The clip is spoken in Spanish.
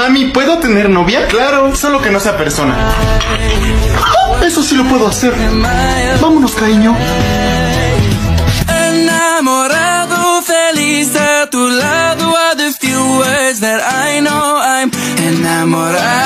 Mami, ¿puedo tener novia? Claro, solo que no sea persona. Ah, eso sí lo puedo hacer. Vámonos, cariño. Enamorado, feliz a tu lado are the few words that I know I'm enamorado